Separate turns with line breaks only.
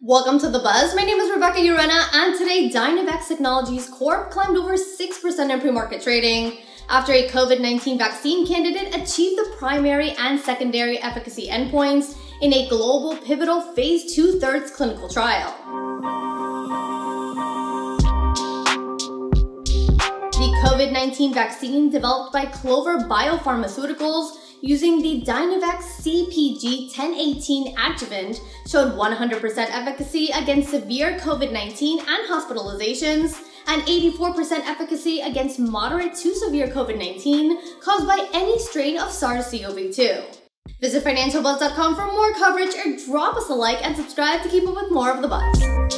Welcome to The Buzz. My name is Rebecca Urena, and today Dynavax Technologies Corp climbed over 6% in pre-market trading after a COVID-19 vaccine candidate achieved the primary and secondary efficacy endpoints in a global pivotal phase 2 thirds clinical trial. The COVID-19 vaccine developed by Clover Biopharmaceuticals using the Dynavax CpG 1018 adjuvant showed 100% efficacy against severe COVID-19 and hospitalizations, and 84% efficacy against moderate to severe COVID-19 caused by any strain of SARS-CoV-2. Visit financialbuzz.com for more coverage or drop us a like and subscribe to keep up with more of the buzz.